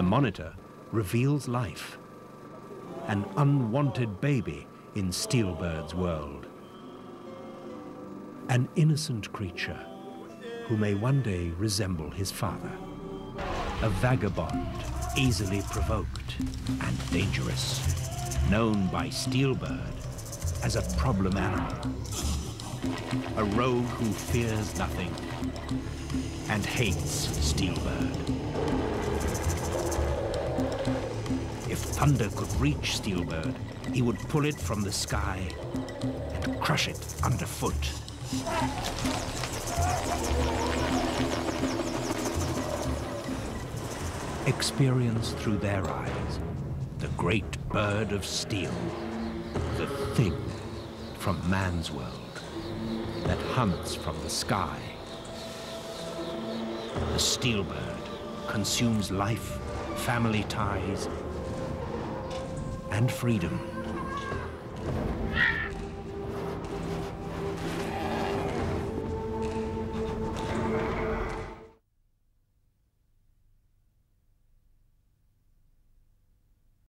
The monitor reveals life, an unwanted baby in Steelbird's world. An innocent creature who may one day resemble his father. A vagabond, easily provoked and dangerous, known by Steelbird as a problem animal. A rogue who fears nothing and hates Steelbird. Thunder could reach Steelbird, he would pull it from the sky and crush it underfoot. Experience through their eyes the great bird of steel, the thing from man's world that hunts from the sky. The steel bird consumes life, family ties, and freedom.